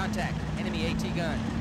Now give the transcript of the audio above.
Contact. Enemy AT gun.